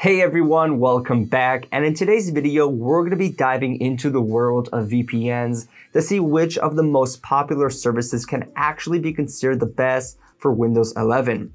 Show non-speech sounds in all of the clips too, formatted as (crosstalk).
Hey everyone, welcome back. And in today's video, we're going to be diving into the world of VPNs to see which of the most popular services can actually be considered the best for Windows 11.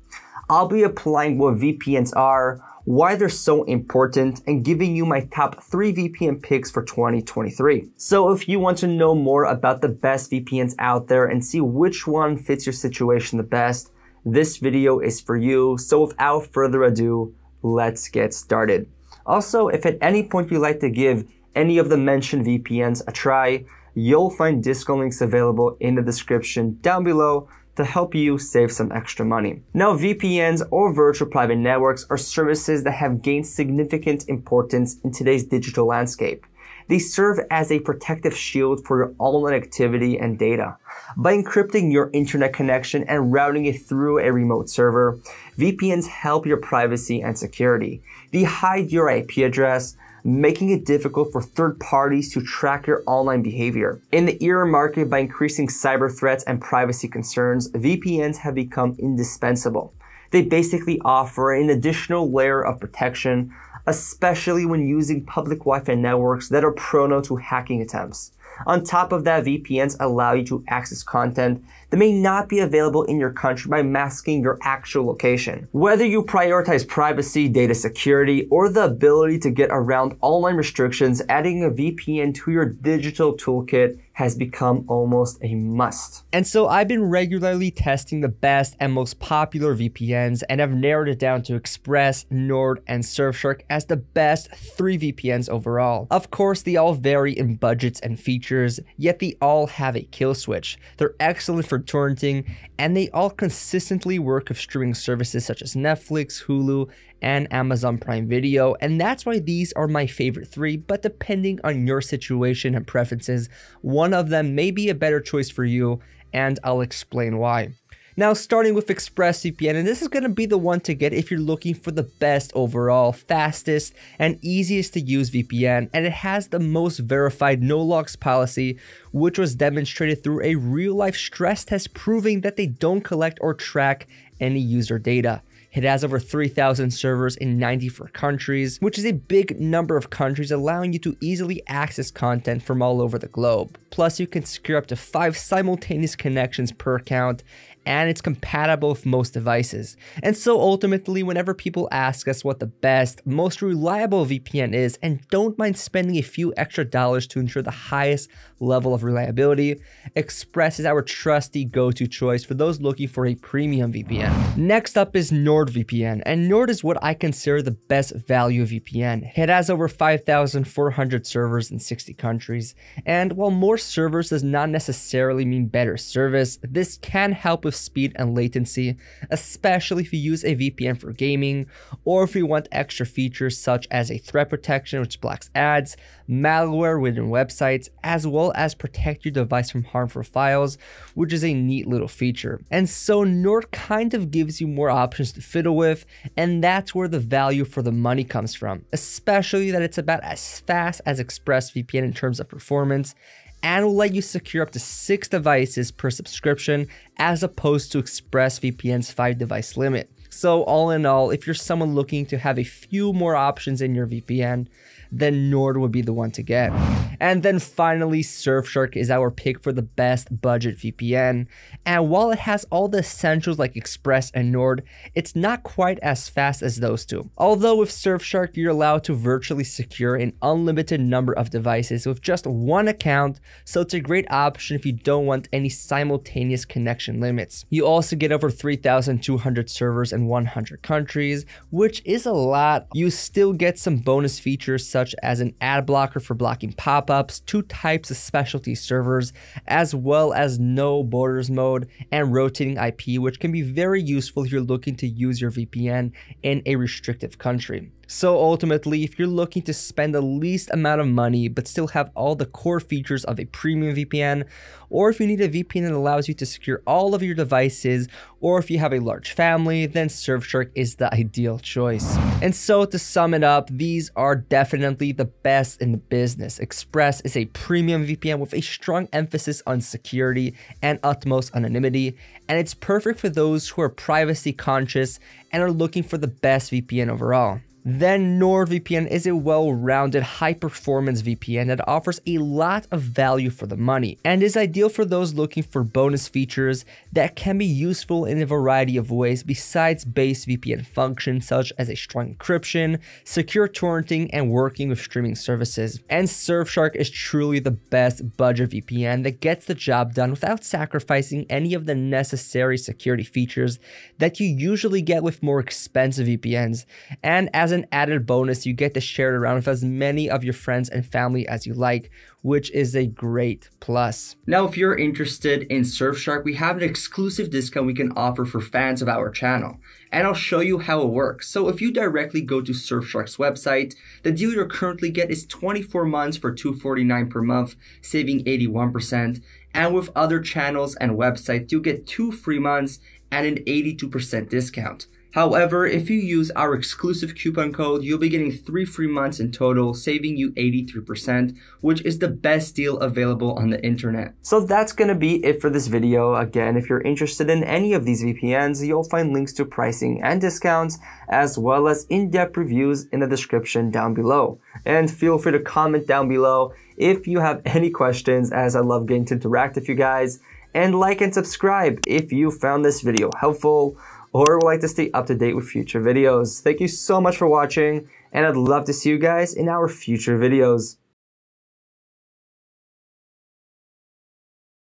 I'll be applying what VPNs are, why they're so important, and giving you my top 3 VPN picks for 2023. So if you want to know more about the best VPNs out there and see which one fits your situation the best, this video is for you. So without further ado, let's get started. Also, if at any point you'd like to give any of the mentioned VPNs a try, you'll find discount links available in the description down below to help you save some extra money. Now, VPNs or virtual private networks are services that have gained significant importance in today's digital landscape. They serve as a protective shield for your online activity and data. By encrypting your internet connection and routing it through a remote server, VPNs help your privacy and security. They hide your IP address, making it difficult for third parties to track your online behavior. In the era market, by increasing cyber threats and privacy concerns, VPNs have become indispensable. They basically offer an additional layer of protection especially when using public Wi-Fi networks that are prone to hacking attempts. On top of that, VPNs allow you to access content that may not be available in your country by masking your actual location. Whether you prioritize privacy, data security, or the ability to get around online restrictions, adding a VPN to your digital toolkit has become almost a must. And so I've been regularly testing the best and most popular VPNs and have narrowed it down to Express, Nord, and Surfshark as the best three VPNs overall. Of course, they all vary in budgets and features, yet they all have a kill switch. They're excellent for torrenting, and they all consistently work with streaming services such as Netflix, Hulu, and Amazon Prime Video, and that's why these are my favorite three, but depending on your situation and preferences, one of them may be a better choice for you, and I'll explain why. Now, starting with ExpressVPN, and this is going to be the one to get if you're looking for the best overall, fastest, and easiest to use VPN, and it has the most verified no logs policy, which was demonstrated through a real life stress test proving that they don't collect or track any user data. It has over 3,000 servers in 94 countries, which is a big number of countries allowing you to easily access content from all over the globe. Plus, you can secure up to 5 simultaneous connections per account and it's compatible with most devices. And so ultimately, whenever people ask us what the best, most reliable VPN is and don't mind spending a few extra dollars to ensure the highest level of reliability, Express is our trusty go-to choice for those looking for a premium VPN. Next up is NordVPN, and Nord is what I consider the best value VPN. It has over 5,400 servers in 60 countries, and while more servers does not necessarily mean better service, this can help with speed and latency, especially if you use a VPN for gaming, or if you want extra features such as a threat protection which blocks ads, malware within websites, as well as protect your device from harmful files, which is a neat little feature. And so Nord kind of gives you more options to fiddle with, and that's where the value for the money comes from, especially that it's about as fast as ExpressVPN in terms of performance, and will let you secure up to six devices per subscription as opposed to ExpressVPN's five device limit. So all in all, if you're someone looking to have a few more options in your VPN, then Nord would be the one to get. And then finally, Surfshark is our pick for the best budget VPN. And while it has all the essentials like Express and Nord, it's not quite as fast as those two. Although with Surfshark, you're allowed to virtually secure an unlimited number of devices with just one account, so it's a great option if you don't want any simultaneous connection limits. You also get over 3,200 servers in 100 countries, which is a lot. You still get some bonus features such such as an ad blocker for blocking pop-ups, two types of specialty servers, as well as no borders mode and rotating IP, which can be very useful if you're looking to use your VPN in a restrictive country. So ultimately, if you're looking to spend the least amount of money but still have all the core features of a premium VPN, or if you need a VPN that allows you to secure all of your devices, or if you have a large family, then Surfshark is the ideal choice. And so to sum it up, these are definitely the best in the business. Express is a premium VPN with a strong emphasis on security and utmost anonymity, and it's perfect for those who are privacy conscious and are looking for the best VPN overall. Then NordVPN is a well-rounded high-performance VPN that offers a lot of value for the money and is ideal for those looking for bonus features that can be useful in a variety of ways besides base VPN functions such as a strong encryption, secure torrenting, and working with streaming services. And Surfshark is truly the best budget VPN that gets the job done without sacrificing any of the necessary security features that you usually get with more expensive VPNs. And as an added bonus, you get to share it around with as many of your friends and family as you like, which is a great plus. Now, if you're interested in Surfshark, we have an exclusive discount we can offer for fans of our channel. And I'll show you how it works. So if you directly go to Surfshark's website, the deal you currently get is 24 months for 249 per month, saving 81%. And with other channels and websites, you get two free months and an 82% discount. However, if you use our exclusive coupon code, you'll be getting three free months in total, saving you 83%, which is the best deal available on the internet. So that's gonna be it for this video. Again, if you're interested in any of these VPNs, you'll find links to pricing and discounts, as well as in-depth reviews in the description down below. And feel free to comment down below if you have (laughs) any questions, as I love getting to interact with you guys. And like and subscribe if you found this video helpful or would like to stay up to date with future videos. Thank you so much for watching, and I'd love to see you guys in our future videos.